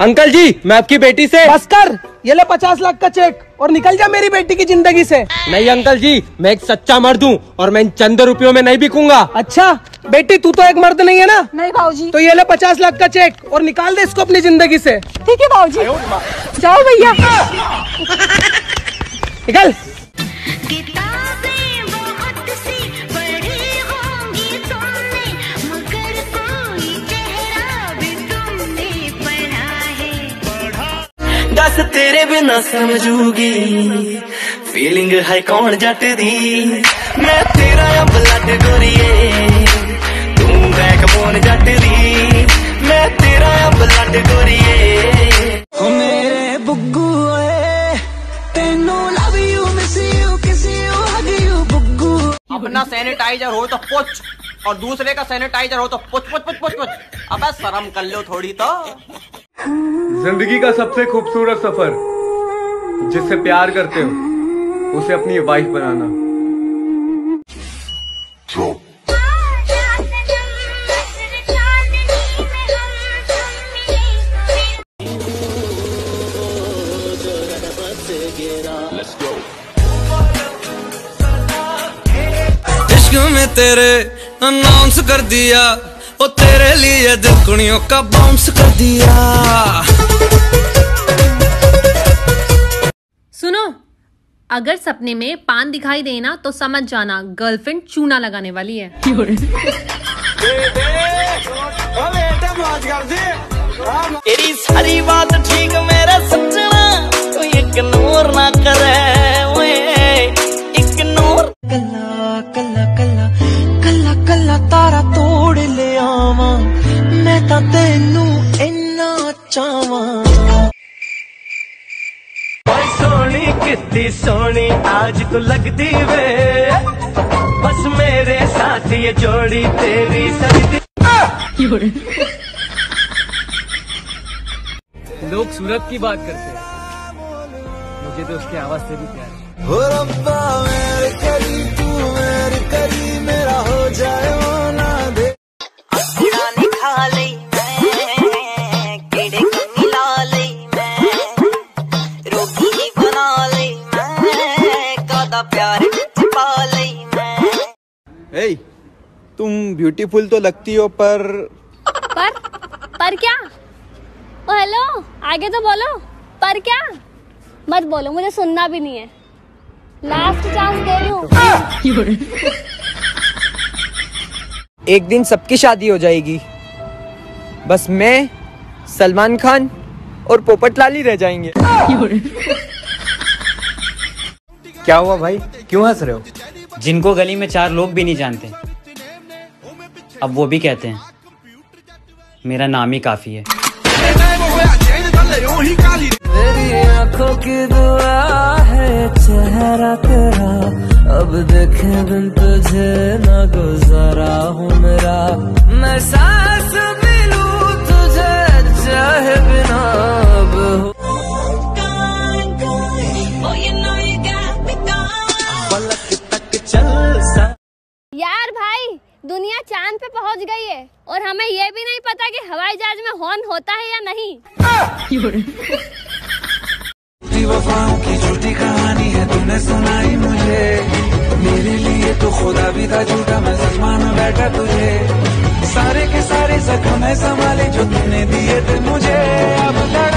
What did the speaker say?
Uncle जी मैं आपकी बेटी से बस कर। ये ले पचास लाख का चेक और निकल जा मेरी बेटी की ज़िंदगी से। नहीं अंकल जी मैं एक सच्चा मर्द हूँ और मैं इन चंद रुपयों में नहीं बिकूँगा। अच्छा बेटी तू तो एक मर्द नहीं है ना? नहीं भाजी तो ये ले पचास लाख का चेक और निकाल दे इसको अपनी ज़िंदगी से। ठीक है भाजी जाओ भैया। है दस तेरे बिना समझूगी फीलिंग है कौन जट दी मैं तेरा आ ब्लड गोरीए तू बैकबोन जट दी मैं तेरा आ ब्लड गोरीए ओ मेरे बुग्गू ਓਏ ਤੈਨੂੰ love you miss you kiss you hug you बुग्गू अपना सैनिटाइजर हो तो पुछ और दूसरे का सैनिटाइजर हो तो पुछ पुछ पुछ पुछ पुछ अबे शर्म कर लो थोड़ी तो ज़िंदगी का सबसे खूबसूरत सफ़र जिससे प्यार करते हो उसे अपनी वाइफ बनाना। इश्क में तेरे अनाउंस कर दिया। ओ तेरे लिए दिल कुड़ियों का बाउंस कर दिया। सुनो अगर सपने में पान दिखाई देना तो समझ जाना गर्लफ्रेंड चूना लगाने वाली है। तेरी सारी बात ठीक ले आवा मैं ਤਾਂ ਤੈਨੂੰ ਇੰਨਾ ਚਾਹਾਂ ਓਏ ਸੋਹਣੀ ਕਿੱਤੀ ਸੋਹਣੀ आज तू लगती वे बस मेरे साथ ये जोड़ी तेरी सजदी लोग सूरत की बात करते हैं मुझे तो उसकी आवाज से भी प्यार है ए, तुम ब्यूटीफुल तो लगती हो पर पर पर क्या? ओ हेलो आगे तो बोलो। पर क्या? मत बोलो मुझे सुनना भी नहीं है। लास्ट चांस दे रही हूँ एक दिन सबकी शादी हो जाएगी। बस मैं सलमान खान और पोपट लाली रह जाएँगे। क्या हुआ भाई? क्यों हंस रहे हो? जिनको गली में चार लोग भी नहीं जानते अब वो भी कहते हैं मेरा नाम ही काफ़ी है। मेरी आँखों की दुआ है चेहरा अब देखे बिन तुझे न गुजारा हूँ मेरा। मैं सांस बिना अब। हो चल सा यार भाई दुनिया चाँद पे पहुँच गई है और हमें ये भी नहीं पता कि हवाई जहाज़ में हॉर्न होता है या नहीं। वफाओं की झूठी कहानी है तूने सुनाई मुझे मेरे लिए तो खुदा भी था झूठा मैं सच मान बैठा तुझे। सारे के सारे जख्म है संभाले जो तूने दिए थे मुझे। अब तक